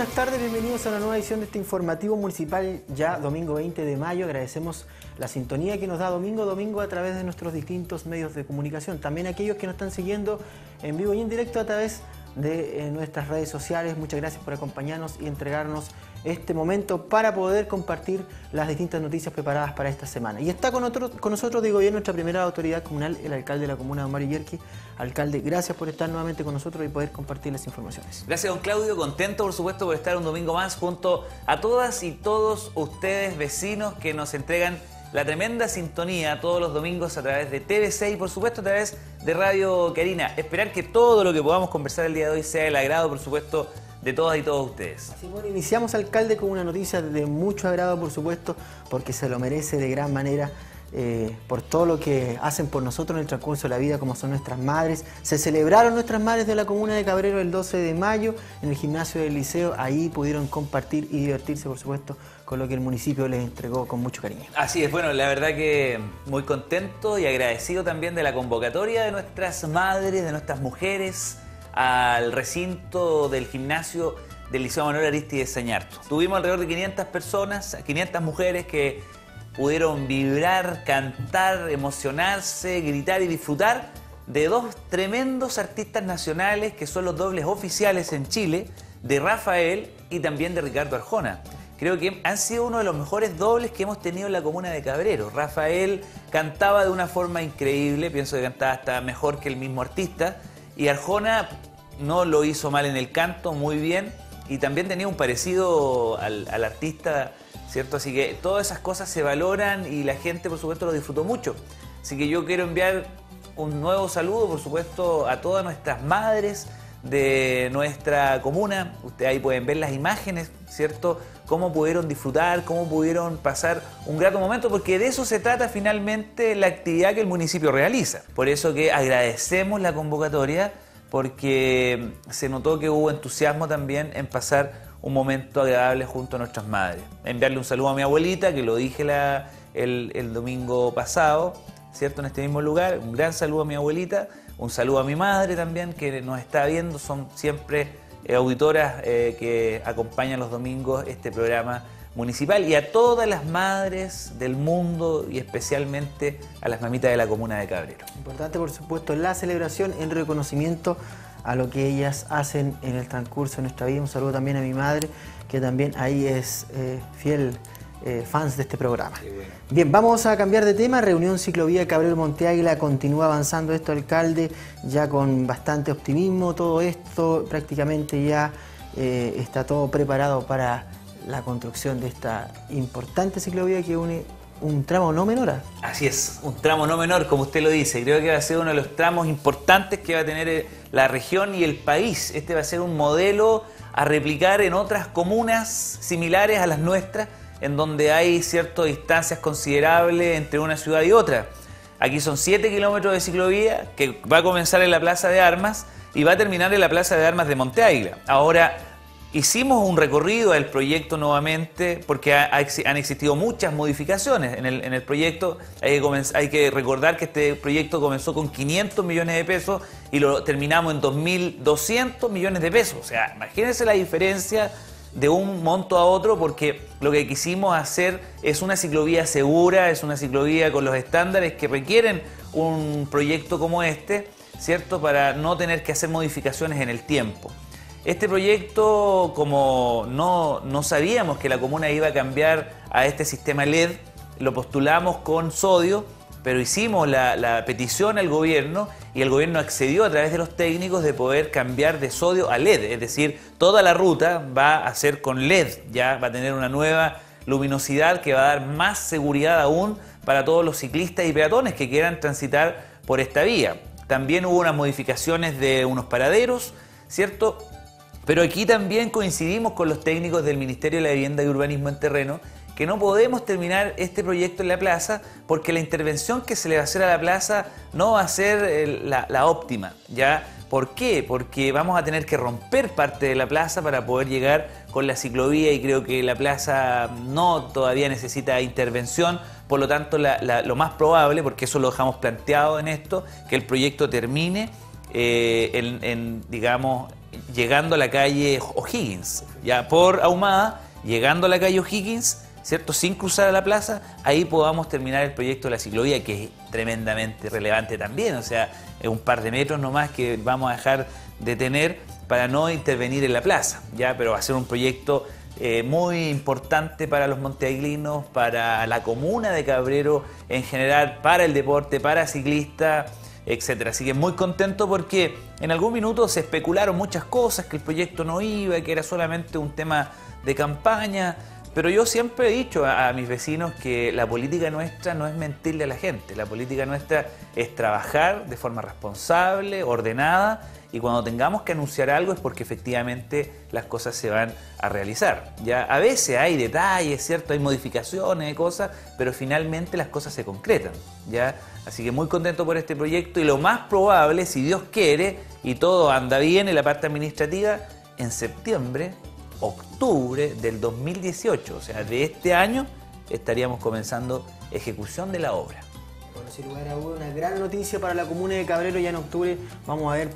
buenas tardes, bienvenidos a una nueva edición de este informativo municipal ya domingo 20 de mayo. Agradecemos la sintonía que nos da domingo domingo a través de nuestros distintos medios de comunicación. También aquellos que nos están siguiendo en vivo y en directo a través de eh, nuestras redes sociales. Muchas gracias por acompañarnos y entregarnos este momento para poder compartir las distintas noticias preparadas para esta semana. Y está con, con nosotros de gobierno nuestra primera autoridad comunal, el alcalde de la comuna, Mario Yerki. Alcalde, gracias por estar nuevamente con nosotros y poder compartir las informaciones. Gracias, don Claudio. Contento, por supuesto, por estar un domingo más junto a todas y todos ustedes, vecinos, que nos entregan la tremenda sintonía todos los domingos a través de TVC y por supuesto a través de Radio Karina. Esperar que todo lo que podamos conversar el día de hoy sea el agrado, por supuesto, de todas y todos ustedes. Así bueno, iniciamos alcalde con una noticia de mucho agrado, por supuesto, porque se lo merece de gran manera. Eh, por todo lo que hacen por nosotros en el transcurso de la vida, como son nuestras madres. Se celebraron nuestras madres de la comuna de Cabrero el 12 de mayo en el gimnasio del liceo. Ahí pudieron compartir y divertirse, por supuesto, con lo que el municipio les entregó con mucho cariño. Así es, bueno, la verdad que muy contento y agradecido también de la convocatoria de nuestras madres, de nuestras mujeres al recinto del gimnasio del Liceo Manuel Aristides Sañarto. Tuvimos alrededor de 500 personas, 500 mujeres que pudieron vibrar, cantar, emocionarse, gritar y disfrutar de dos tremendos artistas nacionales que son los dobles oficiales en Chile, de Rafael y también de Ricardo Arjona creo que han sido uno de los mejores dobles que hemos tenido en la comuna de Cabrero. Rafael cantaba de una forma increíble, pienso que cantaba hasta mejor que el mismo artista, y Arjona no lo hizo mal en el canto, muy bien, y también tenía un parecido al, artista, ¿cierto? Así que todas esas cosas se valoran y la gente, por supuesto, lo disfrutó mucho. Así que yo quiero enviar un nuevo saludo, por supuesto, a todas nuestras madres de nuestra comuna. Ustedes ahí pueden ver las imágenes, ¿cierto? cómo pudieron disfrutar, cómo pudieron pasar un grato momento, porque de eso se trata finalmente la actividad que el municipio realiza. Por eso que agradecemos la convocatoria, porque se notó que hubo entusiasmo también en pasar un momento agradable junto a nuestras madres. Enviarle un saludo a mi abuelita, que lo dije el, el domingo pasado, ¿cierto? En este mismo lugar. Un gran saludo a mi abuelita, un saludo a mi madre también, que nos está viendo, son siempre eh, auditoras eh, que acompañan los domingos este programa municipal y a todas las madres del mundo y especialmente a las mamitas de la comuna de Cabrero. Importante, por supuesto, la celebración en reconocimiento a lo que ellas hacen en el transcurso de nuestra vida. Un saludo también a mi madre, que también ahí es eh, fiel eh, fans de este programa. Bien, vamos a cambiar de tema. Reunión Ciclovía Cabrero Monte Águila continúa avanzando esto, alcalde, ya con bastante optimismo. Todo esto prácticamente ya eh, está todo preparado para la construcción de esta importante ciclovía que une un tramo no menor. Así es, un tramo no menor, como usted lo dice. Creo que va a ser uno de los tramos importantes que va a tener eh, la región y el país. Este va a ser un modelo a replicar en otras comunas similares a las nuestras en donde hay ciertas distancias considerables entre una ciudad y otra. Aquí son 7 kilómetros de ciclovía que va a comenzar en la Plaza de Armas y va a terminar en la Plaza de Armas de Monte Águila. Ahora, hicimos un recorrido del proyecto nuevamente porque han existido muchas modificaciones en el, proyecto. Hay que, hay que, recordar que este proyecto comenzó con 500 millones de pesos y lo terminamos en 2.200 millones de pesos. O sea, imagínense la diferencia de un monto a otro porque lo que quisimos hacer es una ciclovía segura, es una ciclovía con los estándares que requieren un proyecto como este, ¿cierto? Para no tener que hacer modificaciones en el tiempo. Este proyecto, como no, no sabíamos que la comuna iba a cambiar a este sistema LED, lo postulamos con sodio pero hicimos la, petición al gobierno y el gobierno accedió a través de los técnicos de poder cambiar de sodio a LED, es decir, toda la ruta va a ser con LED, ya va a tener una nueva luminosidad que va a dar más seguridad aún para todos los ciclistas y peatones que quieran transitar por esta vía. También hubo unas modificaciones de unos paraderos, ¿cierto? Pero aquí también coincidimos con los técnicos del Ministerio de la Vivienda y Urbanismo en Terreno que no podemos terminar este proyecto en la plaza porque la intervención que se le va a hacer a la plaza no va a ser eh, la, óptima. ¿ya? ¿Por qué? Porque vamos a tener que romper parte de la plaza para poder llegar con la ciclovía y creo que la plaza no todavía necesita intervención, por lo tanto lo más probable, porque eso lo dejamos planteado en esto, que el proyecto termine eh, en, digamos, llegando a la calle O'Higgins, ya por Ahumada, llegando a la calle O'Higgins, ¿cierto? Sin cruzar a la plaza, ahí podamos terminar el proyecto de la ciclovía, que es tremendamente relevante también, o sea, es un par de metros nomás que vamos a dejar de tener para no intervenir en la plaza, ¿ya? Pero va a ser un proyecto eh, muy importante para los monteaguilinos, para la comuna de Cabrero en general, para el deporte, para ciclistas, etcétera. Así que muy contento porque en algún minuto se especularon muchas cosas, que el proyecto no iba, que era solamente un tema de campaña. Pero yo siempre he dicho a, mis vecinos que la política nuestra no es mentirle a la gente, la política nuestra es trabajar de forma responsable, ordenada, y cuando tengamos que anunciar algo es porque efectivamente las cosas se van a realizar. Ya a veces hay detalles, cierto, hay modificaciones de cosas, pero finalmente las cosas se concretan, ¿ya? Así que muy contento por este proyecto y lo más probable, si Dios quiere y todo anda bien en la parte administrativa, en septiembre octubre del 2018, o sea, de este año, estaríamos comenzando ejecución de la obra. Bueno, sin lugar a una gran noticia para la comuna de Cabrero, ya en octubre vamos a ver,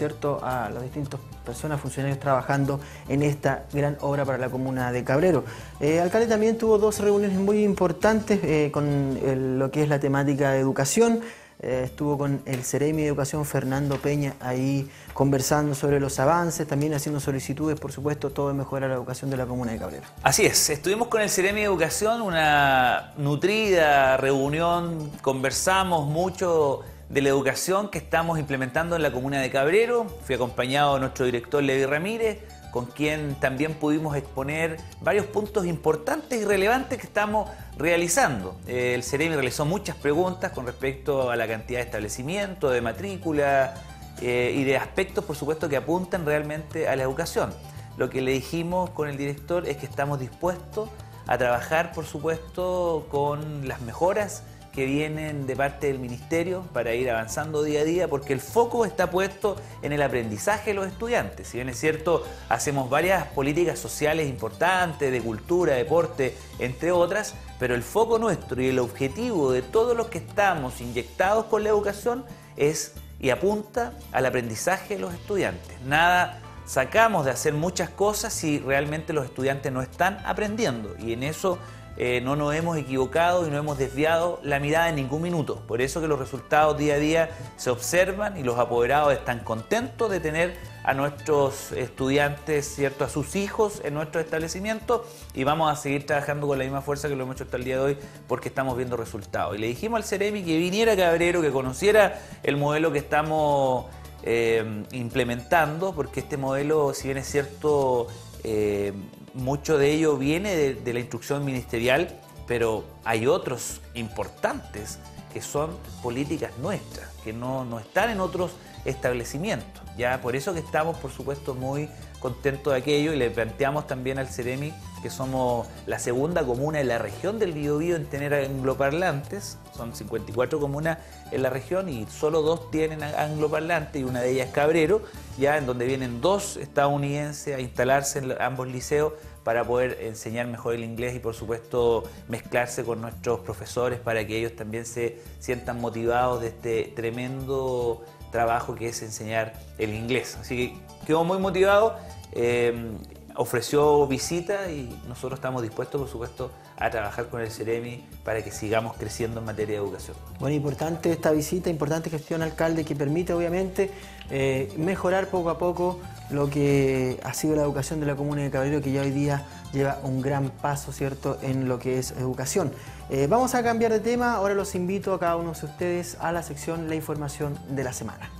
¿cierto?, a las distintas personas, funcionarios trabajando en esta gran obra para la comuna de Cabrero. Eh, alcalde también tuvo dos reuniones muy importantes eh, con lo que es la temática de educación. Eh, estuvo con el Ceremi de Educación Fernando Peña ahí conversando sobre los avances, también haciendo solicitudes, por supuesto, todo de mejorar la educación de la comuna de Cabrera. Así es, estuvimos con el Ceremi de Educación, una nutrida reunión, conversamos mucho de la educación que estamos implementando en la comuna de Cabrero, fui acompañado de nuestro director Levi Ramírez, con quien también pudimos exponer varios puntos importantes y relevantes que estamos realizando. El CEREMI realizó muchas preguntas con respecto a la cantidad de establecimientos, de matrícula eh, y de aspectos, por supuesto, que apuntan realmente a la educación. Lo que le dijimos con el director es que estamos dispuestos a trabajar, por supuesto, con las mejoras que vienen de parte del ministerio para ir avanzando día a día, porque el foco está puesto en el aprendizaje de los estudiantes. Si bien es cierto, hacemos varias políticas sociales importantes, de cultura, deporte, entre otras, pero el foco nuestro y el objetivo de todos los que estamos inyectados con la educación es y apunta al aprendizaje de los estudiantes. Nada sacamos de hacer muchas cosas si realmente los estudiantes no están aprendiendo y en eso eh, no nos hemos equivocado y no hemos desviado la mirada en ningún minuto. Por eso que los resultados día a día se observan y los apoderados están contentos de tener a nuestros estudiantes, ¿cierto? a sus hijos en nuestro establecimiento y vamos a seguir trabajando con la misma fuerza que lo hemos hecho hasta el día de hoy porque estamos viendo resultados. Y le dijimos al Ceremi que viniera Cabrero, que conociera el modelo que estamos eh, implementando, porque este modelo, si bien es cierto, eh, mucho de ello viene de, la instrucción ministerial, pero hay otros importantes que son políticas nuestras, que no, no están en otros establecimientos. Ya por eso que estamos, por supuesto, muy contentos de aquello y le planteamos también al Ceremi que somos la segunda comuna en la región del Biobío en tener angloparlantes. Son 54 comunas en la región y solo dos tienen angloparlantes y una de ellas es Cabrero, ya en donde vienen dos estadounidenses a instalarse en ambos liceos para poder enseñar mejor el inglés y por supuesto mezclarse con nuestros profesores para que ellos también se sientan motivados de este tremendo trabajo que es enseñar el inglés. Así que quedó muy motivado, eh, ofreció visita y nosotros estamos dispuestos, por supuesto, a trabajar con el CEREMI para que sigamos creciendo en materia de educación. Bueno, importante esta visita, importante gestión alcalde que permite obviamente eh, mejorar poco a poco lo que ha sido la educación de la comuna de Cabrero, que ya hoy día lleva un gran paso, ¿cierto?, en lo que es educación. Eh, vamos a cambiar de tema, ahora los invito a cada uno de ustedes a la sección La Información de la Semana.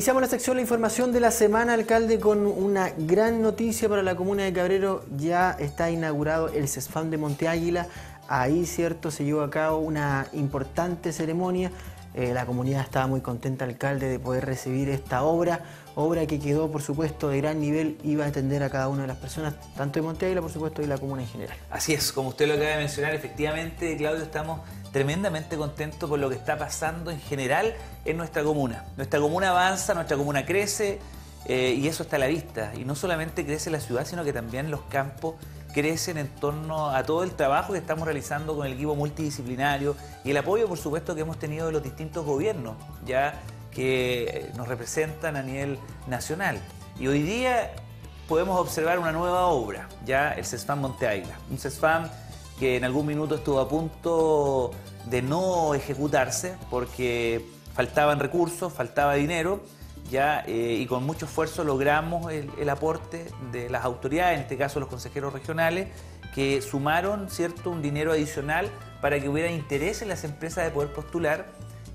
Iniciamos la sección La información de la semana, alcalde, con una gran noticia para la comuna de Cabrero. Ya está inaugurado el CESFAM de Monte Águila. Ahí, cierto, se llevó a cabo una importante ceremonia. Eh, la comunidad estaba muy contenta, alcalde, de poder recibir esta obra. Obra que quedó, por supuesto, de gran nivel y va a atender a cada una de las personas, tanto de Monte Águila, por supuesto, y la comuna en general. Así es, como usted lo acaba de mencionar, efectivamente, Claudio, estamos tremendamente contento por lo que está pasando en general en nuestra comuna. Nuestra comuna avanza, nuestra comuna crece, eh, y eso está a la vista. Y no solamente crece la ciudad, sino que también los campos crecen en torno a todo el trabajo que estamos realizando con el equipo multidisciplinario y el apoyo, por supuesto, que hemos tenido de los distintos gobiernos, ya que nos representan a nivel nacional. Y hoy día podemos observar una nueva obra, ya el CESFAM Monte Águila. Un CESFAM que en algún minuto estuvo a punto de no ejecutarse porque faltaban recursos, faltaba dinero, ya, eh, y con mucho esfuerzo logramos el, aporte de las autoridades, en este caso los consejeros regionales, que sumaron cierto un dinero adicional para que hubiera interés en las empresas de poder postular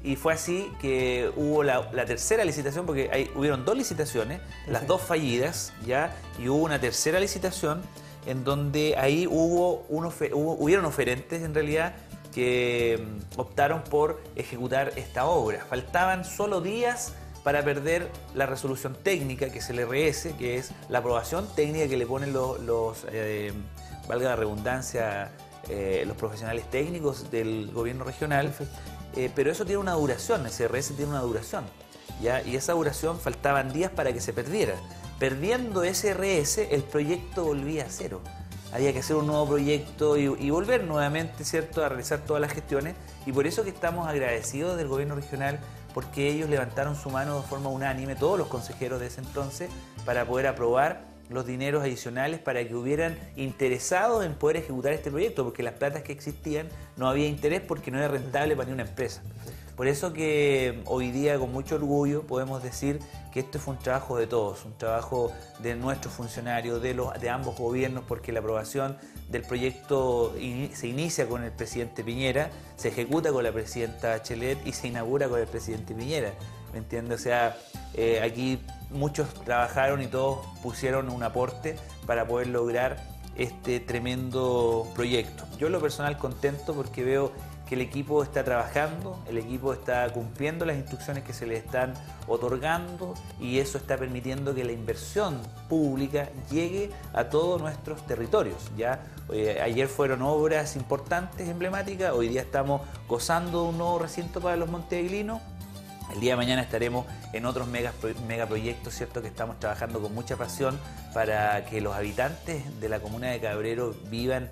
y fue así que hubo la, tercera licitación, porque hay, hubieron dos licitaciones, las dos fallidas, ¿ya? Y hubo una tercera licitación en donde ahí hubo, unos, hubieron oferentes en realidad que mm, optaron por ejecutar esta obra. Faltaban solo días para perder la resolución técnica, que es el RS, que es la aprobación técnica que le ponen los, eh, valga la redundancia, eh, los profesionales técnicos del gobierno regional. Eh, pero eso tiene una duración, ese RS tiene una duración. ¿ya? Y esa duración faltaban días para que se perdiera. Perdiendo ese RS, el proyecto volvía a cero. Había que hacer un nuevo proyecto y, volver nuevamente, ¿cierto?, a realizar todas las gestiones. Y por eso que estamos agradecidos del gobierno regional, porque ellos levantaron su mano de forma unánime, todos los consejeros de ese entonces, para poder aprobar los dineros adicionales para que hubieran interesados en poder ejecutar este proyecto, porque las platas que existían no había interés porque no era rentable para ni una empresa. Por eso que hoy día con mucho orgullo podemos decir que este fue un trabajo de todos, un trabajo de nuestros funcionarios, de, los, de ambos gobiernos, porque la aprobación del proyecto se inicia con el presidente Piñera, se ejecuta con la presidenta Bachelet y se inaugura con el presidente Piñera. ¿Me entiendes? O sea, eh, aquí muchos trabajaron y todos pusieron un aporte para poder lograr este tremendo proyecto. Yo en lo personal contento porque veo que el equipo está trabajando, el equipo está cumpliendo las instrucciones que se le están otorgando y eso está permitiendo que la inversión pública llegue a todos nuestros territorios. Ya eh, ayer fueron obras importantes, emblemáticas, hoy día estamos gozando de un nuevo recinto para los monteaguilinos el día de mañana estaremos en otros megaproyectos, ¿cierto? Que estamos trabajando con mucha pasión para que los habitantes de la comuna de Cabrero vivan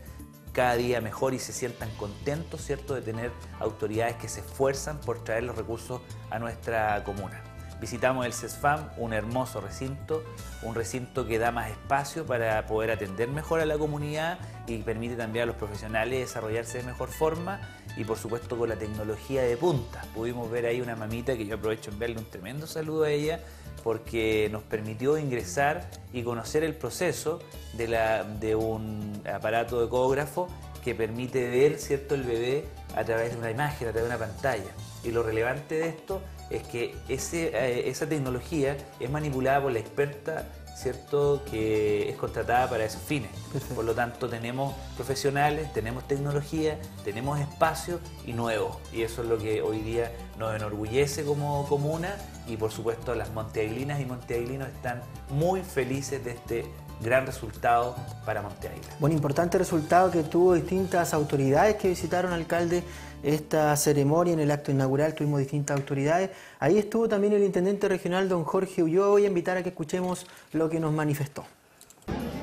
cada día mejor y se sientan contentos, ¿cierto?, de tener autoridades que se esfuerzan por traer los recursos a nuestra comuna. Visitamos el CESFAM, un hermoso recinto, un recinto que da más espacio para poder atender mejor a la comunidad y permite también a los profesionales desarrollarse de mejor forma y por supuesto con la tecnología de punta. Pudimos ver ahí una mamita que yo aprovecho en verle un tremendo saludo a ella porque nos permitió ingresar y conocer el proceso de, la, de un aparato de ecógrafo que permite ver cierto el bebé a través de una imagen, a través de una pantalla. Y lo relevante de esto es que ese, eh, esa tecnología es manipulada por la experta ¿cierto? que es contratada para esos fines. Por lo tanto, tenemos profesionales, tenemos tecnología, tenemos espacio y nuevo. Y eso es lo que hoy día nos enorgullece como comuna y por supuesto las monteaguilinas y monteaguilinos están muy felices de este gran resultado para Monte Bueno, importante resultado que tuvo distintas autoridades que visitaron alcalde esta ceremonia en el acto inaugural, tuvimos distintas autoridades. Ahí estuvo también el intendente regional, don Jorge Ulloa. Voy a invitar a que escuchemos lo que nos manifestó.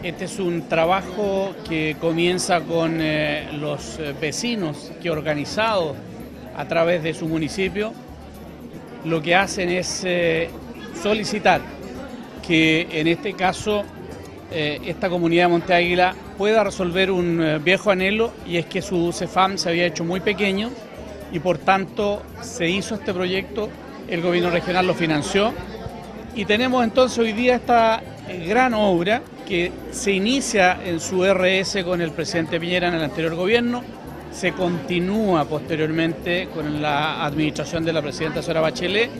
Este es un trabajo que comienza con eh, los eh, vecinos que organizados a través de su municipio lo que hacen es eh, solicitar que en este caso eh, esta comunidad de Monte Águila pueda resolver un eh, viejo anhelo y es que su CEFAM se había hecho muy pequeño y por tanto se hizo este proyecto, el gobierno regional lo financió. Y tenemos entonces hoy día esta gran obra que se inicia en su RS con el presidente Piñera en el anterior gobierno, se continúa posteriormente con la administración de la presidenta Sora Bachelet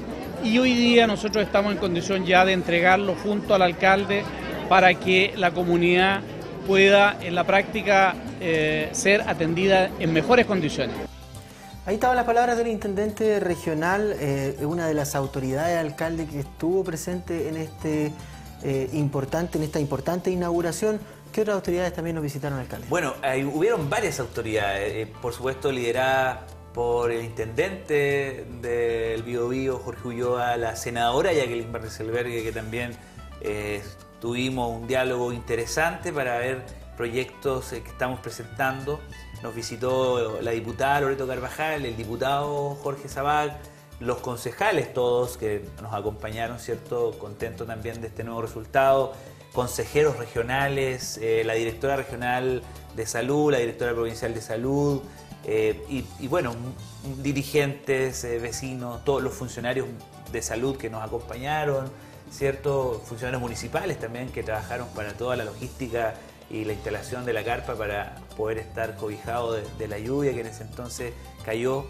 y hoy día nosotros estamos en condición ya de entregarlo junto al alcalde para que la comunidad pueda en la práctica eh, ser atendida en mejores condiciones. Ahí estaban las palabras del intendente regional, eh, una de las autoridades alcalde que estuvo presente en este eh, importante, en esta importante inauguración. ¿Qué otras autoridades también nos visitaron, alcalde? Bueno, hubieron varias autoridades, por supuesto lideradas por el intendente del Bio, Jorge Ulloa, la senadora Jacqueline Barriselbergue, que también eh, tuvimos un diálogo interesante para ver proyectos eh, que estamos presentando. Nos visitó la diputada Loreto Carvajal, el diputado Jorge Zabac, los concejales todos que nos acompañaron, ¿cierto? Contento también de este nuevo resultado, consejeros regionales, eh, la directora regional de salud, la directora provincial de salud, y, y, bueno, dirigentes, vecinos, todos los funcionarios de salud que nos acompañaron, ciertos funcionarios municipales también que trabajaron para toda la logística y la instalación de la carpa para poder estar cobijado de, la lluvia que en ese entonces cayó.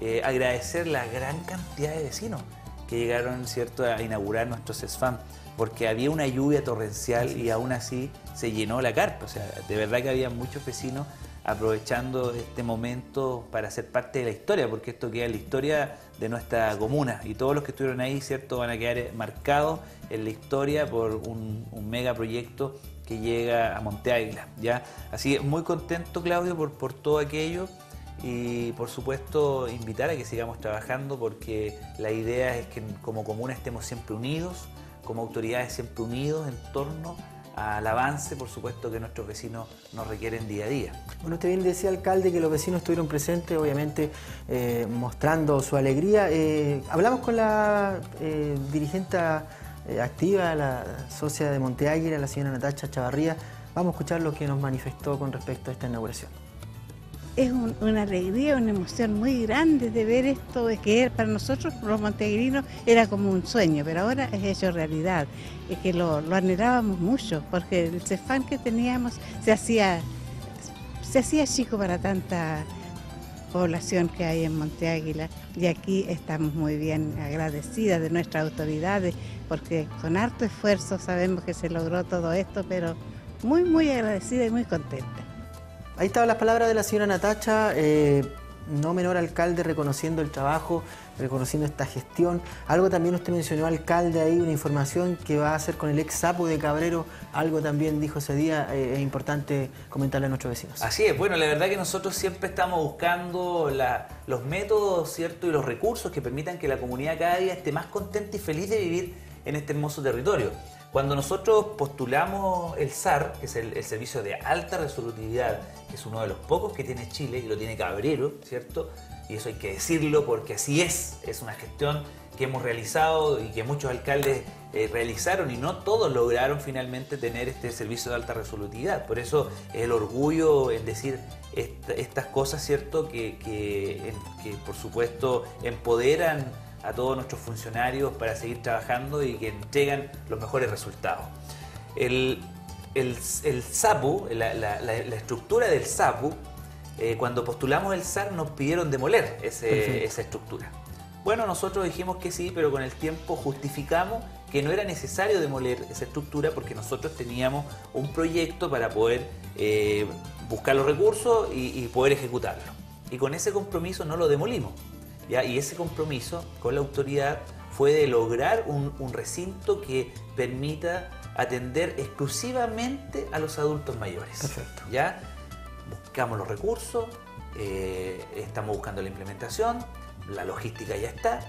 Eh, agradecer la gran cantidad de vecinos que llegaron cierto, a inaugurar nuestro CESFAM, porque había una lluvia torrencial y aún así se llenó la carpa. O sea, de verdad que había muchos vecinos aprovechando este momento para ser parte de la historia, porque esto queda en la historia de nuestra comuna y todos los que estuvieron ahí, ¿cierto?, van a quedar marcados en la historia por un, un mega proyecto que llega a Monte Águila, ¿ya? Así que muy contento, Claudio, por, por todo aquello y por supuesto invitar a que sigamos trabajando porque la idea es que como comuna estemos siempre unidos, como autoridades siempre unidos en torno al avance, por supuesto, que nuestros vecinos nos requieren día a día. Bueno, usted bien decía, alcalde, que los vecinos estuvieron presentes, obviamente, eh, mostrando su alegría. Eh, hablamos con la eh, dirigente activa, la socia de Monteáguila, la señora Natacha Chavarría. Vamos a escuchar lo que nos manifestó con respecto a esta inauguración es una alegría, una emoción muy grande de ver esto, es que para nosotros los montegrinos era como un sueño, pero ahora es hecho realidad, es que lo, anhelábamos mucho, porque el cefán que teníamos se hacía, se hacía chico para tanta población que hay en Monte Águila y aquí estamos muy bien agradecidas de nuestras autoridades porque con harto esfuerzo sabemos que se logró todo esto, pero muy, muy agradecida y muy contenta. Ahí estaban las palabras de la señora Natacha, eh, no menor alcalde, reconociendo el trabajo, reconociendo esta gestión. Algo también usted mencionó, alcalde, ahí una información que va a hacer con el ex sapo de Cabrero. Algo también dijo ese día, eh, es importante comentarle a nuestros vecinos. Así es, bueno, la verdad que nosotros siempre estamos buscando los métodos, ¿cierto? Y los recursos que permitan que la comunidad cada día esté más contenta y feliz de vivir en este hermoso territorio. Cuando nosotros postulamos el SAR, que es el, servicio de alta resolutividad, que es uno de los pocos que tiene Chile y lo tiene Cabrero, ¿cierto? Y eso hay que decirlo porque así es, es una gestión que hemos realizado y que muchos alcaldes eh, realizaron y no todos lograron finalmente tener este servicio de alta resolutividad. Por eso es el orgullo en decir estas cosas, ¿cierto? Que, que por supuesto empoderan a todos nuestros funcionarios para seguir trabajando y que entregan los mejores resultados. El, el, SAPU, la, estructura del SAPU, eh, cuando postulamos el SAR nos pidieron demoler esa estructura. Bueno, nosotros dijimos que sí, pero con el tiempo justificamos que no era necesario demoler esa estructura porque nosotros teníamos un proyecto para poder eh, buscar los recursos y poder ejecutarlo. Y con ese compromiso no lo demolimos. Y ese compromiso con la autoridad fue de lograr un, recinto que permita atender exclusivamente a los adultos mayores. Perfecto. ¿ya? Buscamos los recursos, eh, estamos buscando la implementación, la logística ya está,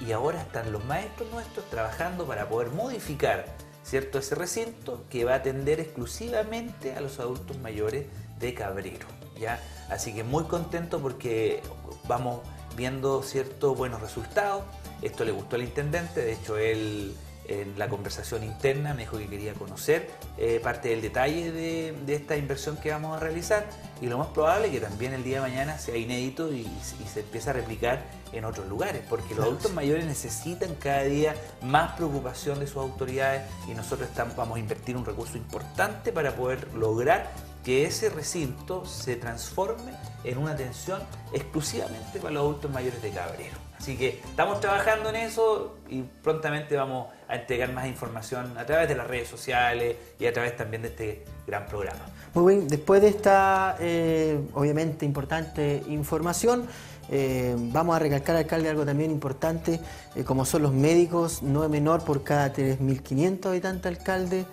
y ahora están los maestros nuestros trabajando para poder modificar ¿cierto? ese recinto que va a atender exclusivamente a los adultos mayores de Cabrero. ¿ya? Así que muy contento porque vamos viendo ciertos buenos resultados. Esto le gustó al intendente, de hecho él en la conversación interna me dijo que quería conocer eh, parte del detalle de, esta inversión que vamos a realizar y lo más probable es que también el día de mañana sea inédito y, se empiece a replicar en otros lugares, porque los adultos mayores necesitan cada día más preocupación de sus autoridades y nosotros estamos, vamos a invertir un recurso importante para poder lograr que ese recinto se transforme en una atención exclusivamente para los adultos mayores de Cabrero. Así que estamos trabajando en eso y prontamente vamos a entregar más información a través de las redes sociales y a través también de este gran programa. Muy bien, después de esta eh, obviamente importante información, eh, vamos a recalcar, alcalde, algo también importante, eh, como son los médicos, no es menor por cada 3.500 habitantes, alcalde.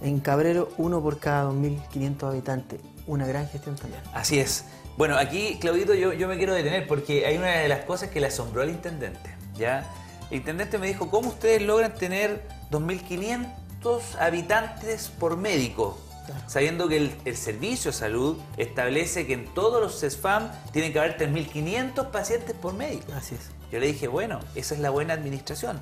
En Cabrero, uno por cada 2.500 habitantes. Una gran gestión también. Así es. Bueno, aquí, Claudito, yo, yo me quiero detener porque hay una de las cosas que le asombró al intendente. ¿ya? El intendente me dijo, ¿cómo ustedes logran tener 2.500 500 habitantes por médico, sabiendo que el, servicio de salud establece que en todos los CESFAM tienen que haber 3.500 pacientes por médico. Así es. Yo le dije, bueno, esa es la buena administración.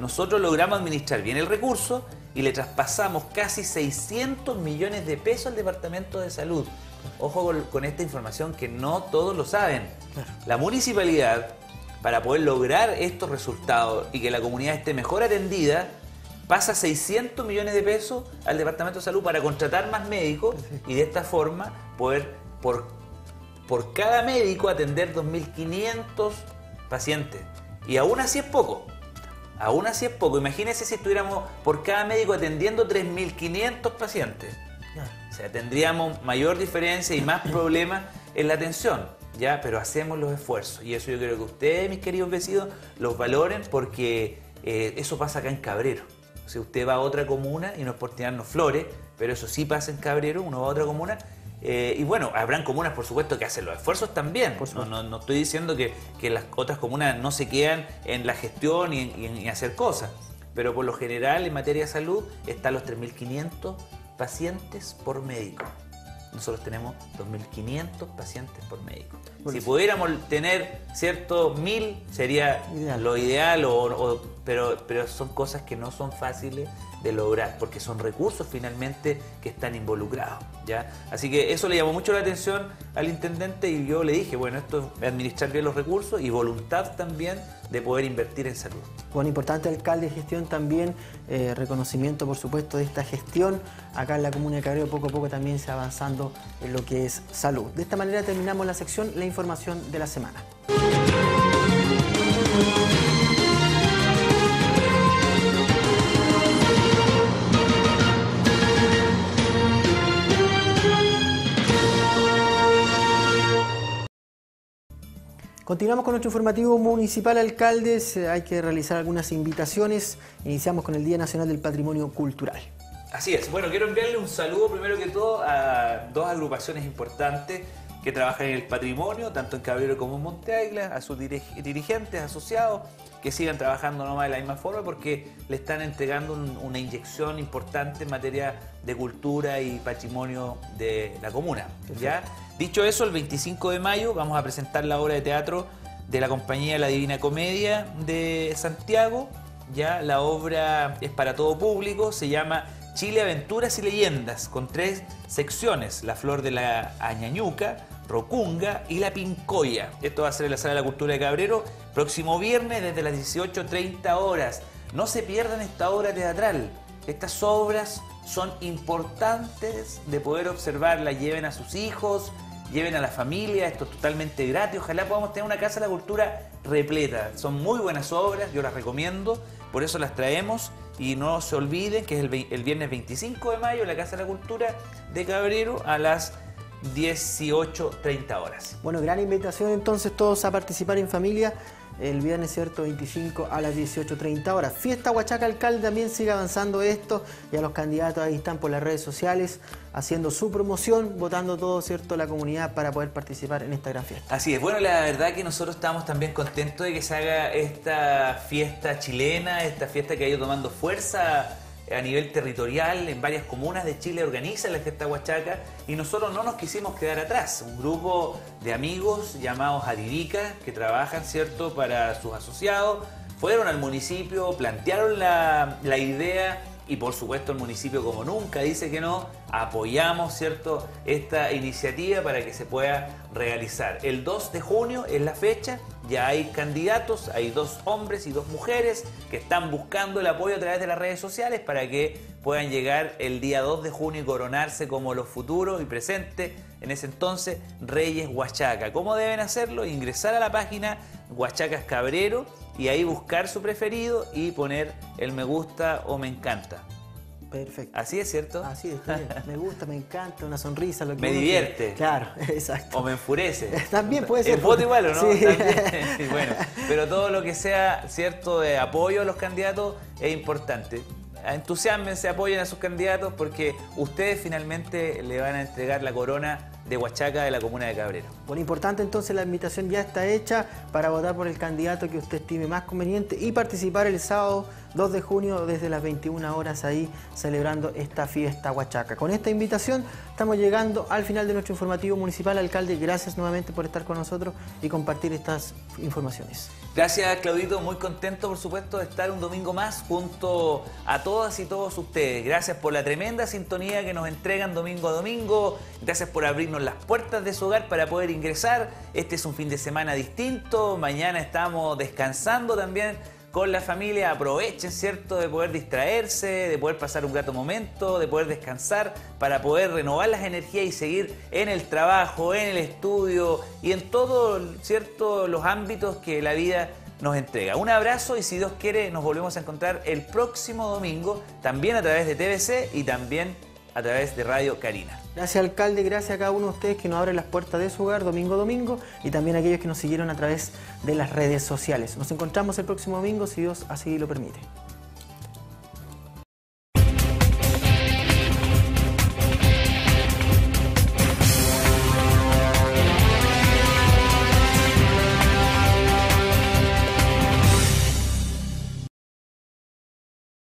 Nosotros logramos administrar bien el recurso y le traspasamos casi 600 millones de pesos al Departamento de Salud. Ojo con, esta información que no todos lo saben. La municipalidad, para poder lograr estos resultados y que la comunidad esté mejor atendida, pasa 600 millones de pesos al Departamento de Salud para contratar más médicos y de esta forma poder por, por cada médico atender 2.500 pacientes. Y aún así es poco. Aún así es poco. Imagínense si estuviéramos por cada médico atendiendo 3.500 pacientes. O sea, tendríamos mayor diferencia y más problemas en la atención. ¿ya? Pero hacemos los esfuerzos. Y eso yo creo que ustedes, mis queridos vecinos, los valoren porque eh, eso pasa acá en Cabrero. O sea, usted va a otra comuna y no es por tirarnos flores, pero eso sí pasa en Cabrero, uno va a otra comuna eh, y bueno, habrán comunas, por supuesto, que hacen los esfuerzos también. No, no, estoy diciendo que, las otras comunas no se quedan en la gestión y en, hacer cosas. Pero por lo general, en materia de salud, están los 3.500 pacientes por médico. Nosotros tenemos 2.500 pacientes por médico. si pudiéramos tener, ¿cierto? Mil sería lo ideal, pero, pero son cosas que no son fáciles lograr, porque son recursos finalmente que están involucrados. ¿ya? Así que eso le llamó mucho la atención al intendente y yo le dije, bueno, esto es administrar bien los recursos y voluntad también de poder invertir en salud. Bueno, importante alcalde de gestión también, eh, reconocimiento por supuesto de esta gestión. Acá en la comuna de Cabrero poco a poco también se va avanzando en lo que es salud. De esta manera terminamos la sección La información de la semana. Continuamos con nuestro informativo municipal, alcaldes. Hay que realizar algunas invitaciones. Iniciamos con el Día Nacional del Patrimonio Cultural. Así es. Bueno, quiero enviarle un saludo primero que todo a dos agrupaciones importantes que trabajan en el patrimonio, tanto en Cabrero como en Monte a sus dirigentes, asociados, que sigan trabajando nomás de la misma forma porque le están entregando una inyección importante en materia de cultura y patrimonio de la comuna. ¿ya? Dicho eso, el 25 de mayo vamos a presentar la obra de teatro de la compañía La Divina Comedia de Santiago. Ya la obra es para todo público, se llama Chile Aventuras y Leyendas, con tres secciones, La Flor de la Añañuca, Rocunga y La Pincoya. Esto va a ser en la Sala de la Cultura de Cabrero, próximo viernes desde las 18.30 horas. No se pierdan esta obra teatral. Estas obras son importantes de poder observarlas. Lleven a sus hijos, lleven a la familia, esto es totalmente gratis. Ojalá podamos tener una Casa de la Cultura repleta. Son muy buenas obras, yo las recomiendo, por eso las traemos. Y no se olviden que es el, el viernes 25 de mayo la Casa de la Cultura de Cabrero a las 18.30 horas. Bueno, gran invitación entonces todos a participar en familia el viernes, ¿cierto? 25 a las 18.30 horas. Fiesta Huachaca Alcalde también sigue avanzando esto. Ya los candidatos ahí están por las redes sociales haciendo su promoción, votando todo, ¿cierto? La comunidad para poder participar en esta gran fiesta. Así es. Bueno, la verdad que nosotros estamos también contentos de que se haga esta fiesta chilena, esta fiesta que ha ido tomando fuerza a nivel territorial en varias comunas de Chile organiza la fiesta Huachaca y nosotros no nos quisimos quedar atrás. Un grupo de amigos llamados Adirica que trabajan, ¿cierto?, para sus asociados, fueron al municipio, plantearon la, la idea y por supuesto el municipio como nunca dice que no, apoyamos cierto esta iniciativa para que se pueda realizar. El 2 de junio es la fecha, ya hay candidatos, hay dos hombres y dos mujeres que están buscando el apoyo a través de las redes sociales para que puedan llegar el día 2 de junio y coronarse como los futuros y presentes en ese entonces Reyes Huachaca. ¿Cómo deben hacerlo? Ingresar a la página Huachacas Cabrero y ahí buscar su preferido y poner el me gusta o me encanta. Perfecto. Así es, ¿cierto? Así es, me gusta, me encanta, una sonrisa. Lo que me divierte. Claro, exacto. O me enfurece. También puede ser. El voto igual, ¿o no? Sí. bueno, pero todo lo que sea, ¿cierto?, de apoyo a los candidatos es importante. Entusiasmense, apoyen a sus candidatos porque ustedes finalmente le van a entregar la corona de Huachaca de la comuna de Cabrero. Bueno, importante entonces la invitación ya está hecha para votar por el candidato que usted estime más conveniente y participar el sábado 2 de junio desde las 21 horas ahí celebrando esta fiesta huachaca. Con esta invitación estamos llegando al final de nuestro informativo municipal. Alcalde, gracias nuevamente por estar con nosotros y compartir estas informaciones. Gracias Claudito, muy contento por supuesto de estar un domingo más junto a todas y todos ustedes. Gracias por la tremenda sintonía que nos entregan domingo a domingo. Gracias por abrirnos las puertas de su hogar para poder ingresar. Este es un fin de semana distinto. Mañana estamos descansando también con la familia. Aprovechen, ¿cierto?, de poder distraerse, de poder pasar un grato momento, de poder descansar para poder renovar las energías y seguir en el trabajo, en el estudio y en todos, ¿cierto?, los ámbitos que la vida nos entrega. Un abrazo y si Dios quiere nos volvemos a encontrar el próximo domingo, también a través de TVC y también a través de Radio Karina. Gracias alcalde, gracias a cada uno de ustedes que nos abre las puertas de su hogar domingo domingo y también a aquellos que nos siguieron a través de las redes sociales. Nos encontramos el próximo domingo si Dios así lo permite.